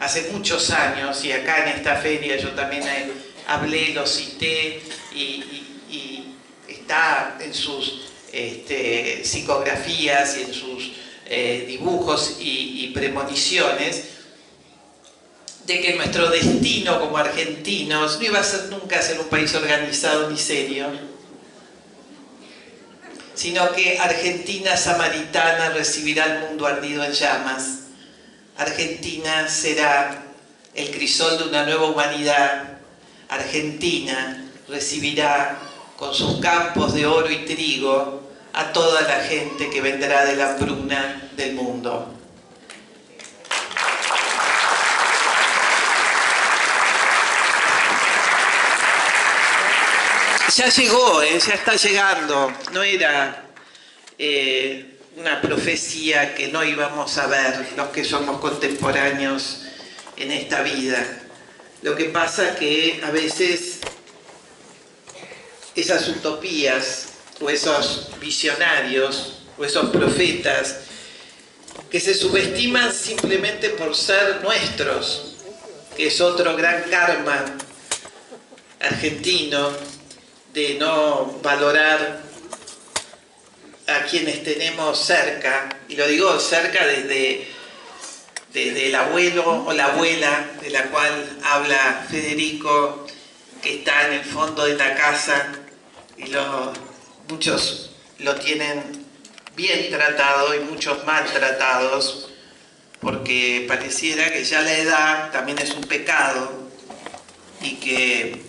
hace muchos años, y acá en esta feria yo también hablé, lo cité, y, está en sus este, psicografías y en sus eh, dibujos y, y premoniciones, de que nuestro destino como argentinos no iba a ser nunca ser un país organizado ni serio, sino que Argentina samaritana recibirá el mundo ardido en llamas. Argentina será el crisol de una nueva humanidad. Argentina recibirá con sus campos de oro y trigo a toda la gente que vendrá de la hambruna del mundo. ya llegó, ¿eh? ya está llegando. No era eh, una profecía que no íbamos a ver los que somos contemporáneos en esta vida. Lo que pasa que a veces esas utopías o esos visionarios o esos profetas que se subestiman simplemente por ser nuestros, que es otro gran karma argentino, de no valorar a quienes tenemos cerca, y lo digo cerca desde, desde el abuelo o la abuela de la cual habla Federico, que está en el fondo de la casa, y muchos lo tienen bien tratado y muchos maltratados, porque pareciera que ya la edad también es un pecado y que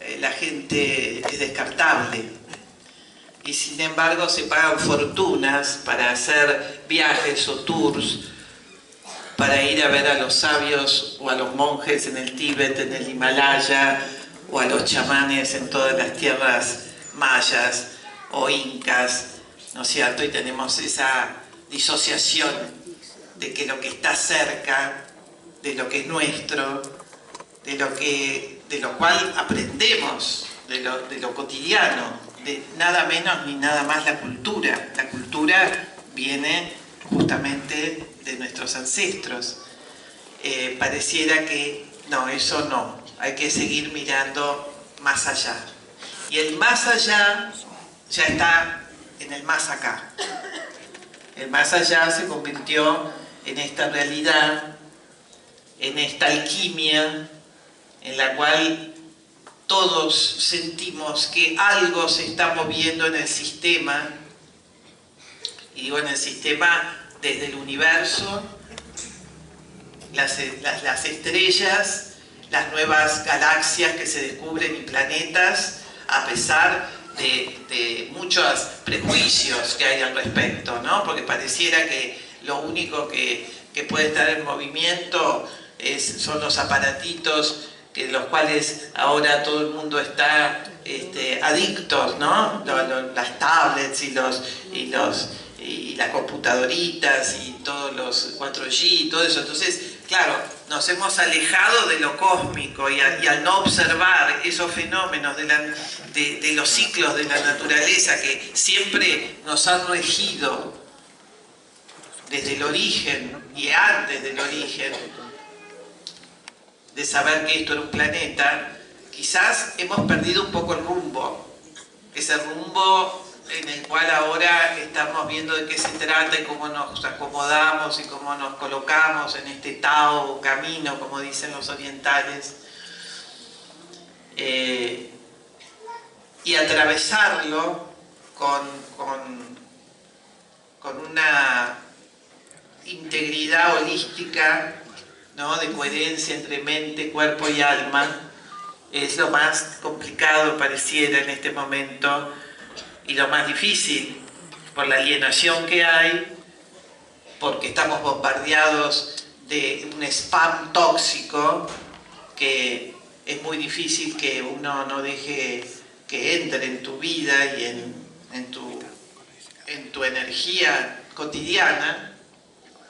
eh, la gente es descartable y sin embargo se pagan fortunas para hacer viajes o tours para ir a ver a los sabios o a los monjes en el Tíbet, en el Himalaya o a los chamanes en todas las tierras mayas o incas, ¿no es cierto? Y tenemos esa disociación de que lo que está cerca, de lo que es nuestro, de lo que de lo cual aprendemos, de lo, cotidiano, nada menos ni nada más la cultura. La cultura viene justamente de nuestros ancestros. Eh, pareciera que no, eso no, hay que seguir mirando más allá. Y el más allá ya está en el más acá. El más allá se convirtió en esta realidad, en esta alquimia en la cual todos sentimos que algo se está moviendo en el sistema, y digo en el sistema desde el universo, las, estrellas, las nuevas galaxias que se descubren y planetas, a pesar de, muchos prejuicios que hay al respecto, ¿no? porque pareciera que lo único que, puede estar en movimiento son los aparatitos de los cuales ahora todo el mundo está este, adictos, ¿no? las tablets y los, y los y las computadoritas y todos los 4G y todo eso. Entonces, claro, nos hemos alejado de lo cósmico y, al no observar esos fenómenos de, de, los ciclos de la naturaleza que siempre nos han regido desde el origen y antes del origen, de saber que esto era un planeta, quizás hemos perdido un poco el rumbo, ese rumbo en el cual ahora estamos viendo de qué se trata y cómo nos acomodamos y cómo nos colocamos en este Tao camino, como dicen los orientales, eh, y atravesarlo con, con una integridad holística de coherencia entre mente, cuerpo y alma, es lo más complicado pareciera en este momento. Y lo más difícil por la alienación que hay, porque estamos bombardeados de un spam tóxico que es muy difícil que uno no deje que entre en tu vida y en, tu, en tu energía cotidiana.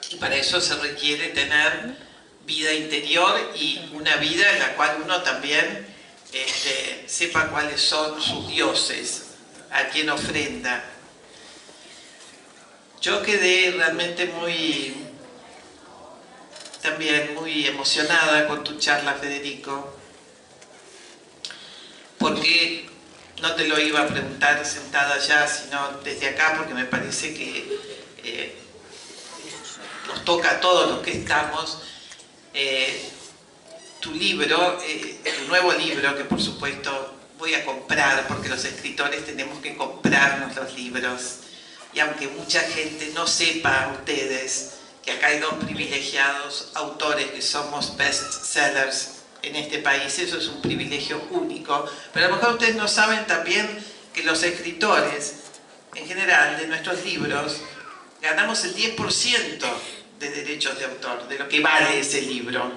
Y para eso se requiere tener vida interior y una vida en la cual uno también este, sepa cuáles son sus dioses, a quien ofrenda. Yo quedé realmente muy, también muy emocionada con tu charla, Federico, porque no te lo iba a preguntar sentada allá, sino desde acá, porque me parece que eh, nos toca a todos los que estamos. Eh, tu libro, eh, tu nuevo libro, que por supuesto voy a comprar, porque los escritores tenemos que comprarnos los libros, y aunque mucha gente no sepa, ustedes, que acá hay dos privilegiados autores que somos bestsellers en este país, eso es un privilegio único, pero a lo mejor ustedes no saben también que los escritores, en general, de nuestros libros, ganamos el 10% de derechos de autor, de lo que vale ese libro.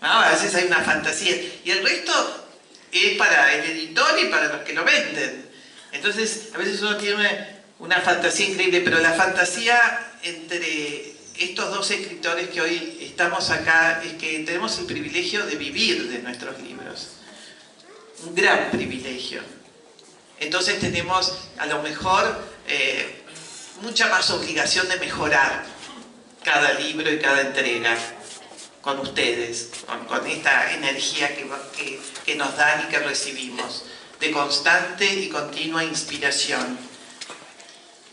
A veces hay una fantasía. Y el resto es para el editor y para los que lo venden. Entonces, a veces uno tiene una fantasía increíble, pero la fantasía entre estos dos escritores que hoy estamos acá es que tenemos el privilegio de vivir de nuestros libros. Un gran privilegio. Entonces tenemos a lo mejor eh, mucha más obligación de mejorar cada libro y cada entrega con ustedes, con, esta energía que, nos dan y que recibimos, de constante y continua inspiración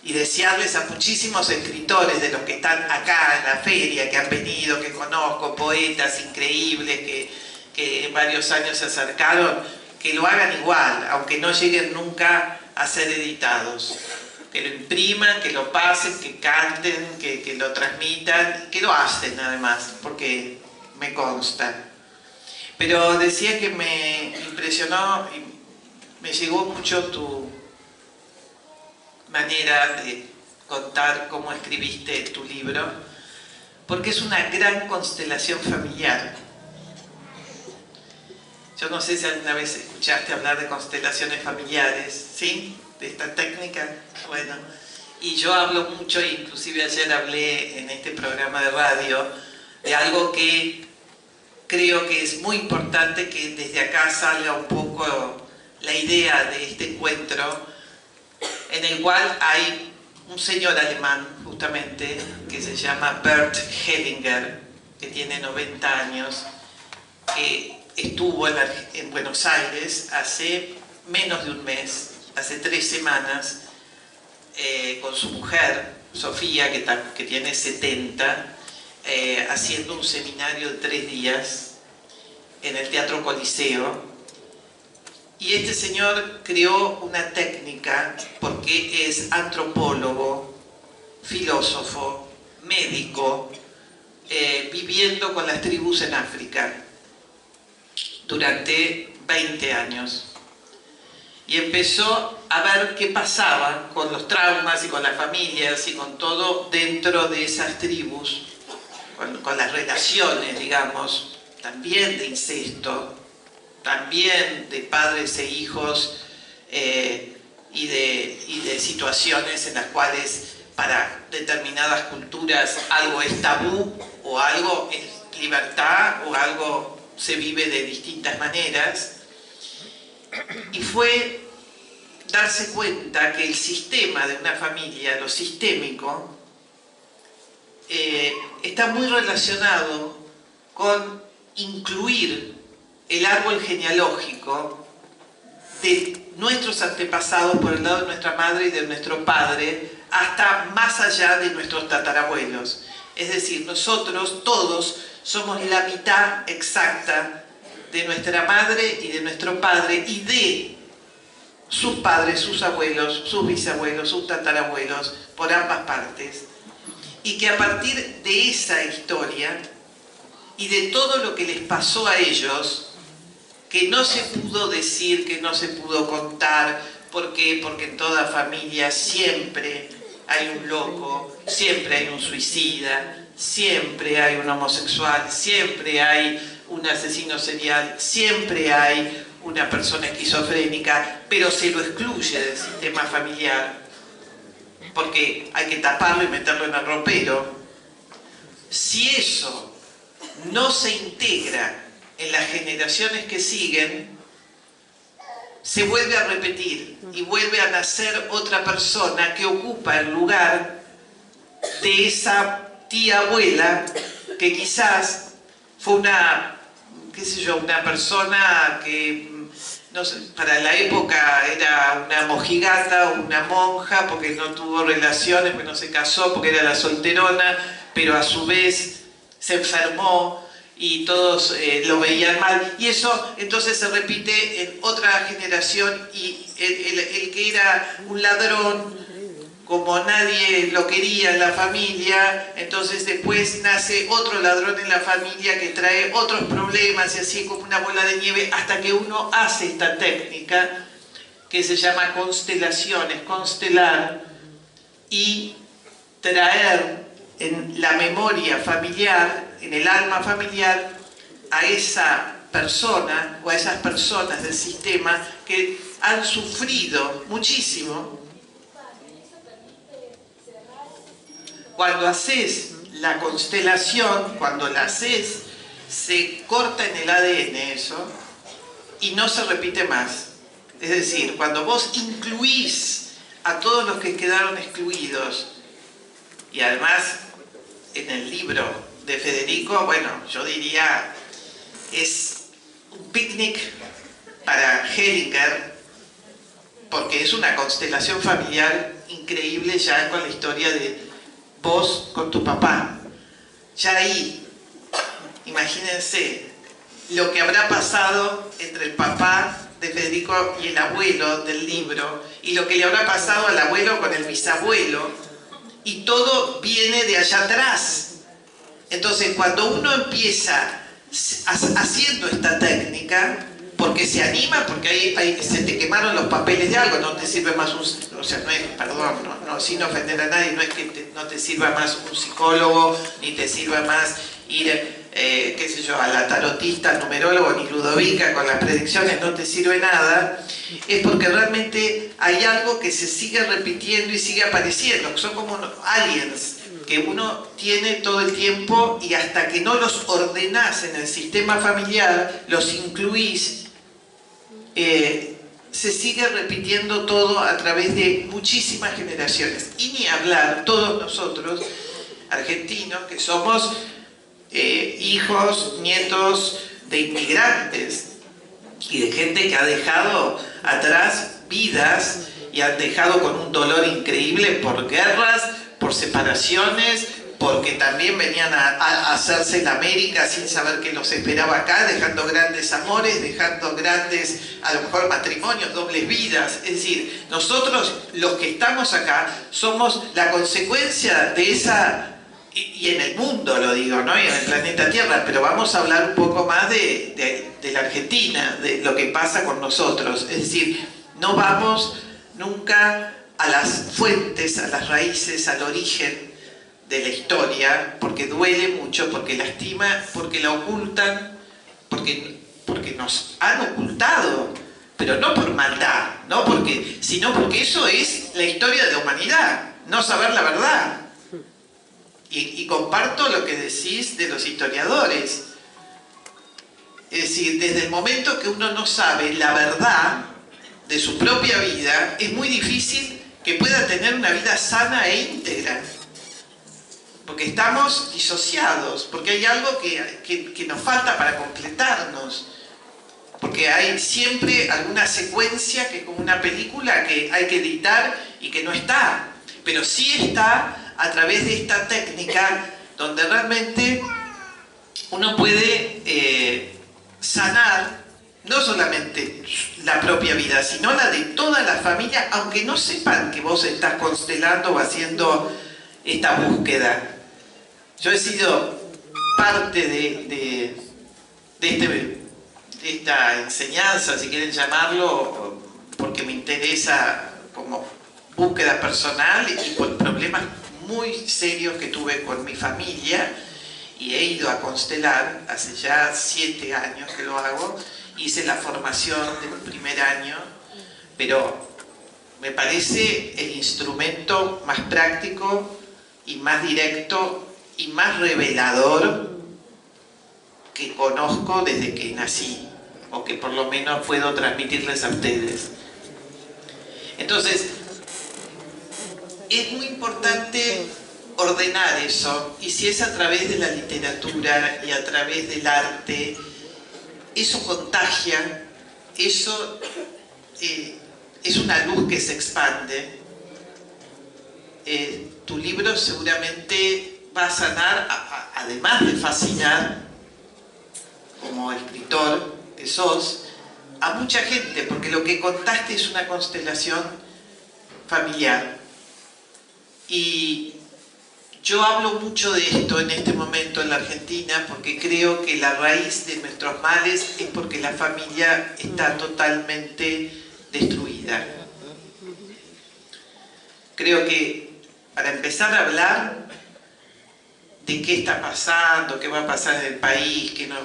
y desearles a muchísimos escritores de los que están acá en la feria, que han venido, que conozco, poetas increíbles que, que en varios años se acercaron, que lo hagan igual, aunque no lleguen nunca a ser editados. Que lo impriman, que lo pasen, que canten, que, que lo transmitan, que lo hacen además, porque me consta. Pero decía que me impresionó y me llegó mucho tu, manera de contar cómo escribiste tu libro, porque es una gran constelación familiar. Yo no sé si alguna vez escuchaste hablar de constelaciones familiares, ¿sí? De esta técnica. Bueno, y yo hablo mucho, inclusive ayer hablé en este programa de radio, de algo que creo que es muy importante que desde acá salga un poco la idea de este encuentro, en el cual hay un señor alemán, justamente, que se llama Bert Hellinger, que tiene 90 años, que estuvo en, Buenos Aires hace menos de un mes, hace tres semanas, eh, con su mujer, Sofía, que, tiene 70, eh, haciendo un seminario de tres días en el Teatro Coliseo, y este señor creó una técnica porque es antropólogo, filósofo, médico, eh, viviendo con las tribus en África durante 20 años. Y empezó a ver qué pasaba con los traumas y con las familias y con todo dentro de esas tribus, con, con las relaciones, digamos, también de incesto, también de padres e hijos eh, y, de, de situaciones en las cuales para determinadas culturas algo es tabú o algo es libertad o algo se vive de distintas maneras. Y fue darse cuenta que el sistema de una familia, lo sistémico, eh, está muy relacionado con incluir el árbol genealógico de nuestros antepasados por el lado de nuestra madre y de nuestro padre hasta más allá de nuestros tatarabuelos. Es decir, nosotros todos somos la mitad exacta de nuestra madre y de nuestro padre y de sus padres, sus abuelos, sus bisabuelos, sus tatarabuelos, por ambas partes. Y que a partir de esa historia y de todo lo que les pasó a ellos, que no se pudo decir, que no se pudo contar. ¿Por qué? Porque en toda familia siempre hay un loco, siempre hay un suicida, siempre hay un homosexual, siempre hay un asesino serial, siempre hay una persona esquizofrénica, pero se lo excluye del sistema familiar, porque hay que taparlo y meterlo en el ropero. Si eso no se integra en las generaciones que siguen, se vuelve a repetir y vuelve a nacer otra persona que ocupa el lugar de esa tía abuela que quizás fue una, qué sé yo, una persona que no sé, para la época era una mojigata una monja porque no tuvo relaciones, porque no se casó, porque era la solterona, pero a su vez se enfermó y todos eh, lo veían mal. Y eso entonces se repite en otra generación y el que era un ladrón como nadie lo quería en la familia, entonces después nace otro ladrón en la familia que trae otros problemas y así como una bola de nieve hasta que uno hace esta técnica que se llama constelaciones, constelar y traer en la memoria familiar, en el alma familiar, a esa persona o a esas personas del sistema que han sufrido muchísimo Cuando haces la constelación, cuando la haces, se corta en el ADN eso y no se repite más. Es decir, cuando vos incluís a todos los que quedaron excluidos, y además en el libro de Federico, bueno, yo diría, es un picnic para Hellinger, porque es una constelación familiar increíble ya con la historia de vos con tu papá. Ya ahí, imagínense lo que habrá pasado entre el papá de Federico y el abuelo del libro, y lo que le habrá pasado al abuelo con el bisabuelo, y todo viene de allá atrás. Entonces, cuando uno empieza haciendo esta técnica, porque se anima, porque ahí, se te quemaron los papeles de algo, no te sirve más un, o sea, no es, perdón, no, sin ofender a nadie, no es que no te sirva más un psicólogo, ni te sirva más ir, eh, qué sé yo, a la tarotista, numerólogo, ni Ludovica con las predicciones, no te sirve nada, es porque realmente hay algo que se sigue repitiendo y sigue apareciendo, son como aliens, que uno tiene todo el tiempo y hasta que no los ordenás en el sistema familiar, los incluís eh, se sigue repitiendo todo a través de muchísimas generaciones. Y ni hablar, todos nosotros, argentinos, que somos eh, hijos, nietos de inmigrantes y de gente que ha dejado atrás vidas y han dejado con un dolor increíble por guerras, por separaciones, porque también venían a, hacerse en América sin saber qué los esperaba acá, dejando grandes amores, dejando grandes, a lo mejor matrimonios, dobles vidas. Es decir, nosotros los que estamos acá somos la consecuencia de esa, y, en el mundo lo digo, ¿no? y en el planeta Tierra, pero vamos a hablar un poco más de, de la Argentina, de lo que pasa con nosotros. Es decir, no vamos nunca a las fuentes, a las raíces, al origen de la historia, porque duele mucho, porque lastima, porque la ocultan, porque, porque nos han ocultado, pero no por maldad, no porque, sino porque eso es la historia de la humanidad, no saber la verdad. Y, y comparto lo que decís de los historiadores. Es decir, desde el momento que uno no sabe la verdad de su propia vida, es muy difícil que pueda tener una vida sana e íntegra porque estamos disociados, porque hay algo que, nos falta para completarnos, porque hay siempre alguna secuencia que es como una película que hay que editar y que no está, pero sí está a través de esta técnica donde realmente uno puede eh, sanar no solamente la propia vida, sino la de toda la familia, aunque no sepan que vos estás constelando o haciendo esta búsqueda. Yo he sido parte de, este, esta enseñanza, si quieren llamarlo, porque me interesa como búsqueda personal y por problemas muy serios que tuve con mi familia y he ido a constelar, hace ya siete años que lo hago, hice la formación del primer año, pero me parece el instrumento más práctico y más directo y más revelador que conozco desde que nací, o que por lo menos puedo transmitirles a ustedes. Entonces, es muy importante ordenar eso, y si es a través de la literatura y a través del arte, eso contagia, eso eh, es una luz que se expande. Eh, tu libro seguramente va a sanar, además de fascinar, como escritor que sos, a mucha gente, porque lo que contaste es una constelación familiar. Y yo hablo mucho de esto en este momento en la Argentina porque creo que la raíz de nuestros males es porque la familia está totalmente destruida. Creo que para empezar a hablar de qué está pasando, qué va a pasar en el país, qué, no,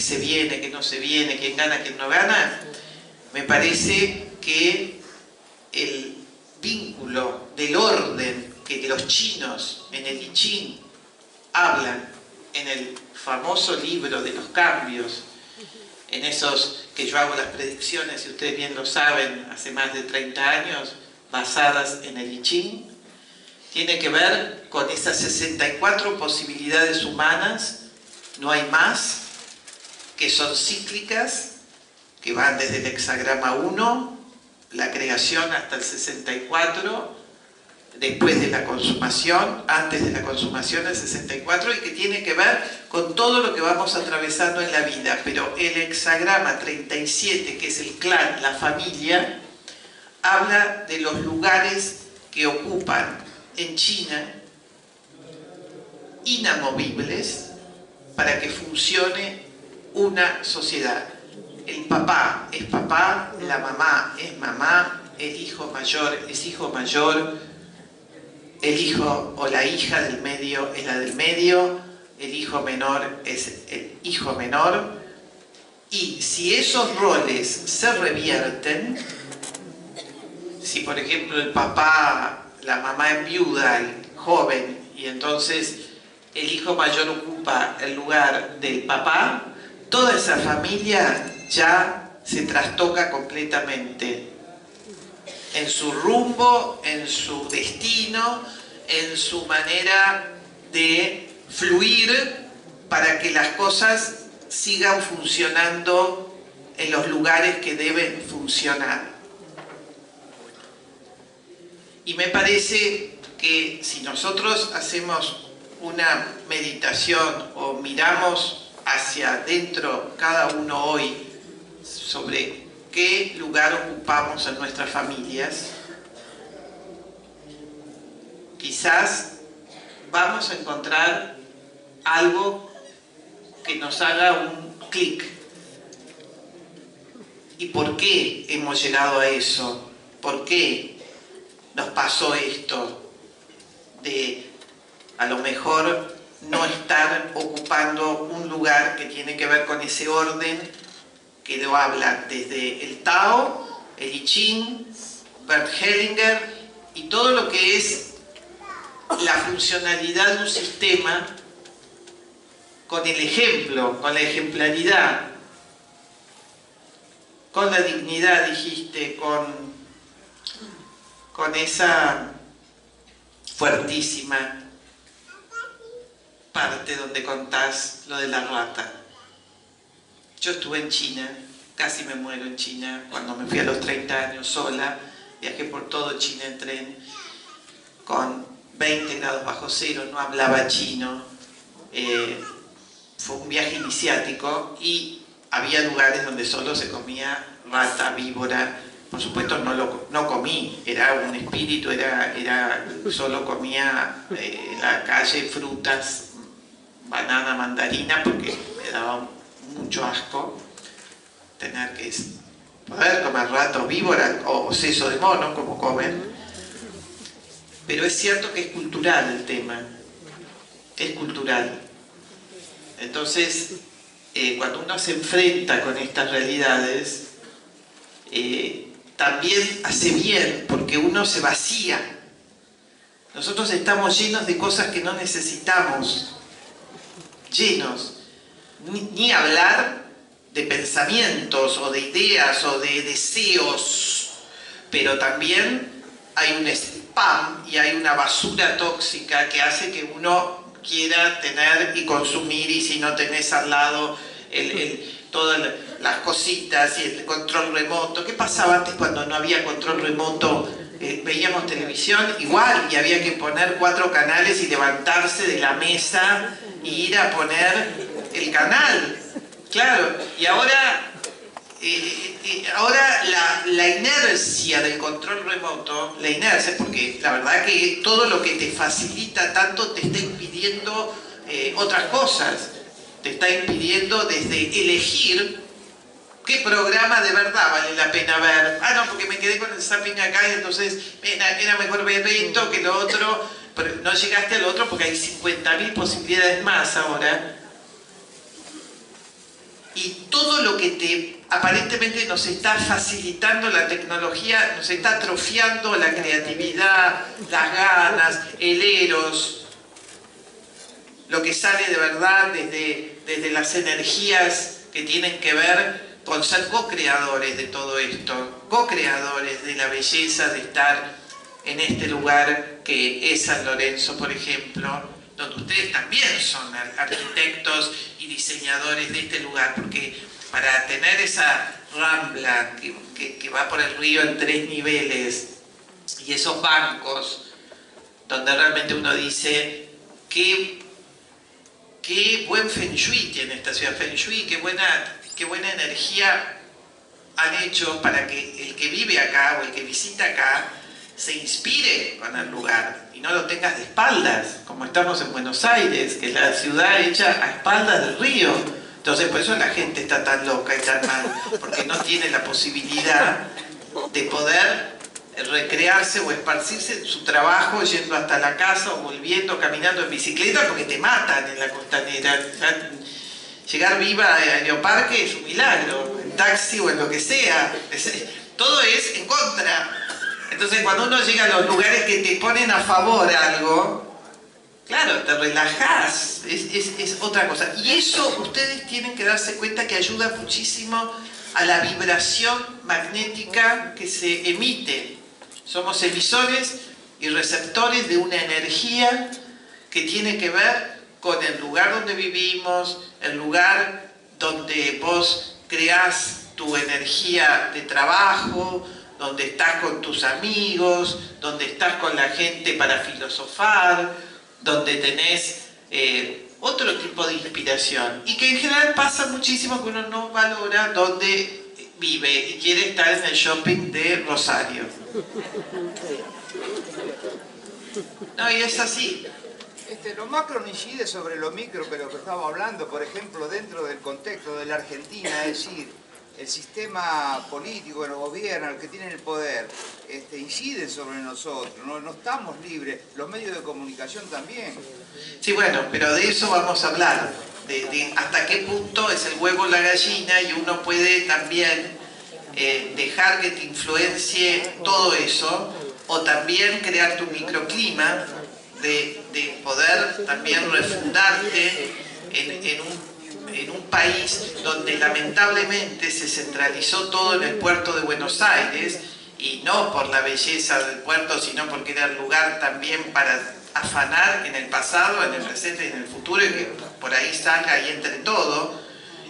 se viene, qué no se viene, quién gana, quién no gana, me parece que el vínculo del orden que los chinos en el I Ching hablan en el famoso libro de los cambios, en esos que yo hago las predicciones, y ustedes bien lo saben, hace más de 30 años, basadas en el I Ching, tiene que ver con esas 64 posibilidades humanas, no hay más, que son cíclicas, que van desde el hexagrama 1, la creación hasta el 64, después de la consumación, antes de la consumación del 64 y que tiene que ver con todo lo que vamos atravesando en la vida. Pero el hexagrama 37, que es el clan, la familia, habla de los lugares que ocupan en China inamovibles para que funcione una sociedad. El papá es papá, la mamá es mamá, el hijo mayor es hijo mayor, el hijo o la hija del medio es la del medio, el hijo menor es el hijo menor, y si esos roles se revierten, si por ejemplo el papá, la mamá es viuda, el joven, y entonces el hijo mayor ocupa el lugar del papá, toda esa familia ya se trastoca completamente en su rumbo, en su destino, en su manera de fluir para que las cosas sigan funcionando en los lugares que deben funcionar. Y me parece que si nosotros hacemos una meditación o miramos hacia adentro cada uno hoy sobre qué lugar ocupamos en nuestras familias, quizás vamos a encontrar algo que nos haga un clic. ¿Y por qué hemos llegado a eso? ¿Por qué nos pasó esto de a lo mejor no estar ocupando un lugar que tiene que ver con ese orden que lo habla desde el Tao, el I Ching, Bert Hellinger y todo lo que es la funcionalidad de un sistema con el ejemplo, con la ejemplaridad, con la dignidad, dijiste, con, con esa fuertísima parte donde contás lo de la rata. Yo estuve en China, casi me muero en China, cuando me fui a los 30 años sola, viajé por todo China en tren, con 20 grados bajo cero, no hablaba chino, eh, fue un viaje iniciático y había lugares donde solo se comía rata, víbora, por supuesto no, lo, no comí, era un espíritu, era, era solo comía eh, en la calle frutas, banana, mandarina, porque me daba mucho asco tener que poder comer rata o víbora o seso de mono como comen. Pero es cierto que es cultural el tema, es cultural. Entonces, eh, cuando uno se enfrenta con estas realidades, eh, también hace bien porque uno se vacía. Nosotros estamos llenos de cosas que no necesitamos, llenos. Ni, hablar de pensamientos o de ideas o de deseos, pero también hay un spam y hay una basura tóxica que hace que uno quiera tener y consumir y si no tenés al lado todas las cositas y el control remoto. ¿Qué pasaba antes cuando no había control remoto? Eh, veíamos televisión igual y había que poner cuatro canales y levantarse de la mesa e ir a poner el canal. Claro, y ahora ahora la, inercia del control remoto, la inercia, porque la verdad que todo lo que te facilita tanto te está impidiendo eh, otras cosas, te está impidiendo desde elegir qué programa de verdad vale la pena ver. Ah, no, porque me quedé con el zapping acá y entonces era, mejor ver esto que lo otro, pero no llegaste al otro porque hay 50.000 posibilidades más ahora. Y todo lo que te aparentemente nos está facilitando la tecnología, nos está atrofiando la creatividad, las ganas, el eros, lo que sale de verdad desde, desde las energías que tienen que ver con ser co-creadores de todo esto, co-creadores de la belleza de estar en este lugar que es San Lorenzo, por ejemplo, donde ustedes también son arquitectos y diseñadores de este lugar, porque para tener esa rambla que, va por el río en tres niveles y esos bancos donde realmente uno dice qué, qué buen feng shui tiene esta ciudad, feng shui, qué buena, qué buena energía han hecho para que el que vive acá o el que visita acá se inspire con el lugar y no lo tengas de espaldas, como estamos en Buenos Aires, que es la ciudad hecha a espaldas del río entonces por eso la gente está tan loca y tan mal, porque no tiene la posibilidad de poder recrearse o esparcirse su trabajo yendo hasta la casa o volviendo, caminando en bicicleta, porque te matan en la costanera. Llegar viva a Aeroparque es un milagro, en taxi o en lo que sea. todo es en contra. Entonces cuando uno llega a los lugares que te ponen a favor algo, Claro, te relajás, es, otra cosa. Y eso ustedes tienen que darse cuenta que ayuda muchísimo a la vibración magnética que se emite. Somos emisores y receptores de una energía que tiene que ver con el lugar donde vivimos, el lugar donde vos creás tu energía de trabajo, donde estás con tus amigos, donde estás con la gente para filosofar, donde tenés eh, otro tipo de inspiración y que en general pasa muchísimo que uno no valora donde vive y quiere estar en el shopping de Rosario. No, y es así. Este, lo macro no incide sobre lo micro, pero que estamos hablando, por ejemplo, dentro del contexto de la Argentina, es decir, el sistema político, el gobierno, el que tiene el poder, este, inciden sobre nosotros, no, estamos libres, los medios de comunicación también. Sí, bueno, pero de eso vamos a hablar, de, hasta qué punto es el huevo la gallina y uno puede también eh, dejar que te influencie todo eso, o también crear tu microclima de, poder también refundarte en un país donde lamentablemente se centralizó todo en el puerto de Buenos Aires, y no por la belleza del puerto, sino porque era el lugar también para afanar en el pasado, en el presente y en el futuro, y que por ahí salga y entre todo.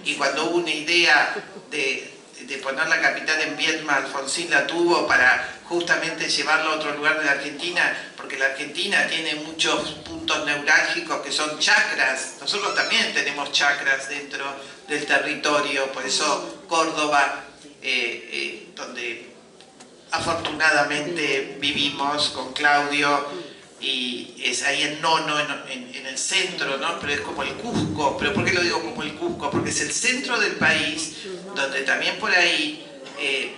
Y cuando hubo una idea de, poner la capital en Vietma, Alfonsín la tuvo para justamente llevarlo a otro lugar de la Argentina, porque la Argentina tiene muchos puntos neurálgicos que son chakras. Nosotros también tenemos chakras dentro del territorio, por eso Córdoba, eh, eh, donde afortunadamente vivimos con Claudio y es ahí en Nono, en, el centro, ¿no? pero es como el Cusco. ¿Pero por qué lo digo como el Cusco? Porque es el centro del país, donde también por ahí eh,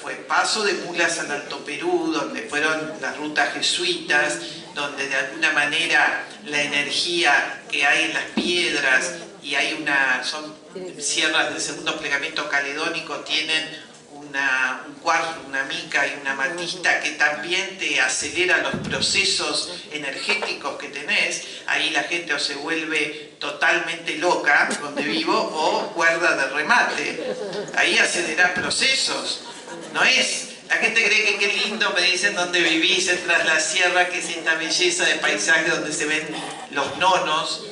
fue paso de mulas al Alto Perú, donde fueron las rutas jesuitas, donde de alguna manera la energía que hay en las piedras y hay una, son sierras del segundo plegamiento caledónico, tienen un cuarzo, una mica y una matista que también te acelera los procesos energéticos que tenés, ahí la gente se vuelve totalmente loca donde vivo o guarda de remate. Ahí acelera procesos. No es La gente cree que qué lindo, me dicen dónde vivís, tras la sierra, que es esta belleza de paisaje donde se ven los nonos,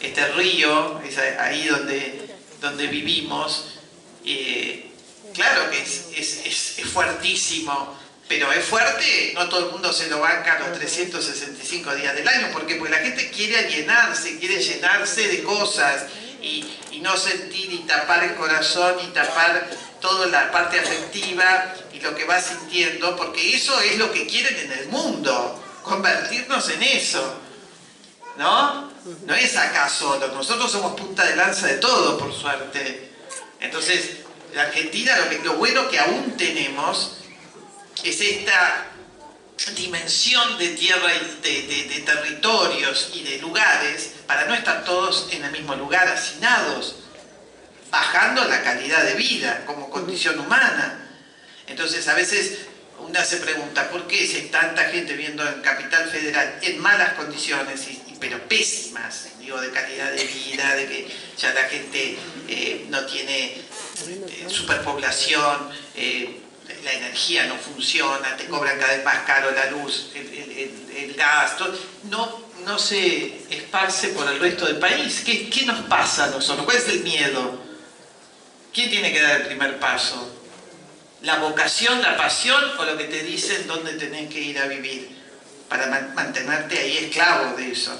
este río, es ahí donde, donde vivimos. Eh, claro que es, es, es, fuertísimo, pero es fuerte, no todo el mundo se lo banca los 365 días del año, ¿por qué? Porque la gente quiere llenarse, quiere llenarse de cosas y, y no sentir y tapar el corazón y tapar toda la parte afectiva y lo que va sintiendo, porque eso es lo que quieren en el mundo, convertirnos en eso. ¿No? No es acá solo, nosotros somos punta de lanza de todo, por suerte. Entonces, la Argentina, lo, que, lo bueno que aún tenemos es esta dimensión de tierra, de, de territorios y de lugares, para no estar todos en el mismo lugar, hacinados bajando la calidad de vida como condición humana. Entonces a veces una se pregunta, ¿por qué si hay tanta gente viendo en Capital Federal en malas condiciones, pero pésimas, digo, de calidad de vida, de que ya la gente eh, no tiene eh, superpoblación, eh, la energía no funciona, te cobran cada vez más caro la luz, el, gas, no, no se esparce por el resto del país. ¿Qué, ¿Qué nos pasa a nosotros? ¿Cuál es el miedo? ¿Quién tiene que dar el primer paso? ¿La vocación, la pasión o lo que te dicen dónde tenés que ir a vivir? Para mantenerte ahí esclavo de eso.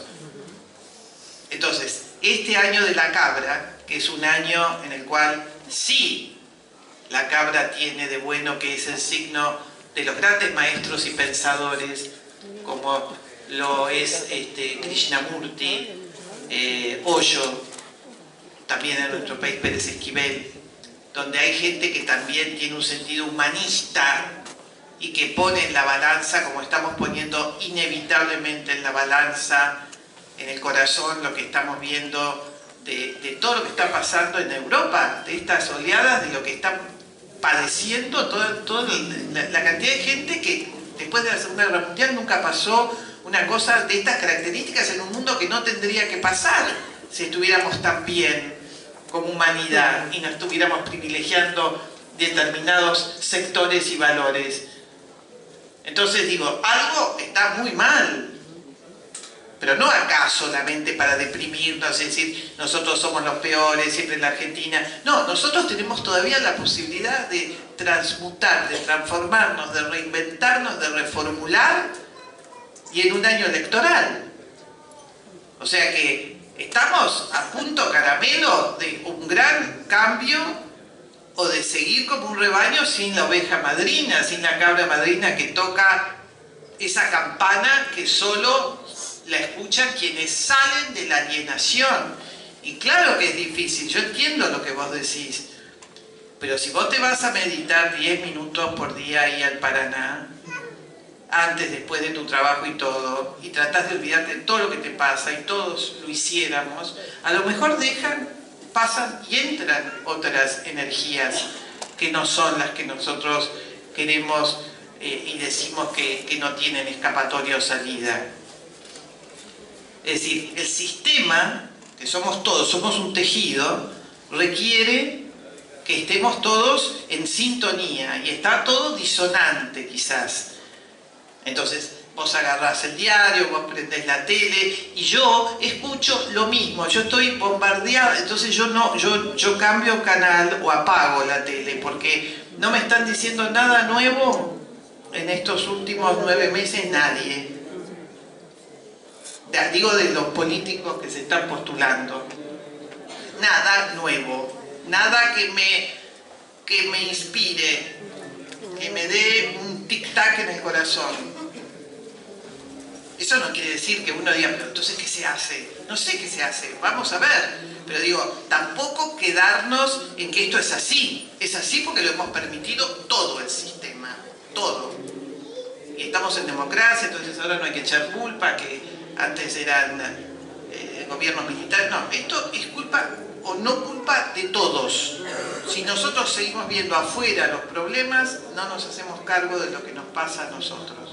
Entonces, este año de la cabra, que es un año en el cual sí la cabra tiene de bueno que es el signo de los grandes maestros y pensadores, como lo es este, Krishnamurti, eh, Osho, también en nuestro país Pérez Esquivel, donde hay gente que también tiene un sentido humanista y que pone en la balanza, como estamos poniendo inevitablemente en la balanza, en el corazón, lo que estamos viendo de, todo lo que está pasando en Europa, de estas oleadas, de lo que están padeciendo toda, la, cantidad de gente que después de la Segunda Guerra Mundial nunca pasó una cosa de estas características en un mundo que no tendría que pasar si estuviéramos tan bien como humanidad y no estuviéramos privilegiando determinados sectores y valores. Entonces digo, algo está muy mal, pero no acá solamente para deprimirnos y decir nosotros somos los peores, siempre en la Argentina. No, nosotros tenemos todavía la posibilidad de transmutar, de transformarnos, de reinventarnos, de reformular y en un año electoral. O sea que Estamos a punto caramelo de un gran cambio o de seguir como un rebaño sin la oveja madrina, sin la cabra madrina que toca esa campana que solo la escuchan quienes salen de la alienación. Y claro que es difícil, yo entiendo lo que vos decís, pero si vos te vas a meditar 10 minutos por día ahí al Paraná, antes, después de tu trabajo y todo, y tratás de olvidarte de todo lo que te pasa y todos lo hiciéramos, a lo mejor dejan, pasan y entran otras energías que no son las que nosotros queremos eh, y decimos que, que no tienen escapatoria o salida. Es decir, el sistema, que somos todos, somos un tejido, requiere que estemos todos en sintonía y está todo disonante quizás entonces, vos agarrás el diario, vos prendés la tele y yo escucho lo mismo, yo estoy bombardeado, entonces yo no, yo, yo cambio canal o apago la tele porque no me están diciendo nada nuevo en estos últimos nueve meses nadie. Digo de los políticos que se están postulando. Nada nuevo, nada que me, que me inspire, que me dé un tic-tac en el corazón. Eso no quiere decir que uno diga, pero entonces ¿qué se hace? No sé qué se hace, vamos a ver. Pero digo, tampoco quedarnos en que esto es así. Es así porque lo hemos permitido todo el sistema, todo. Y estamos en democracia, entonces ahora no hay que echar culpa, que antes eran eh, gobiernos militares. No, esto es culpa o no culpa de todos. Si nosotros seguimos viendo afuera los problemas, no nos hacemos cargo de lo que nos pasa a nosotros.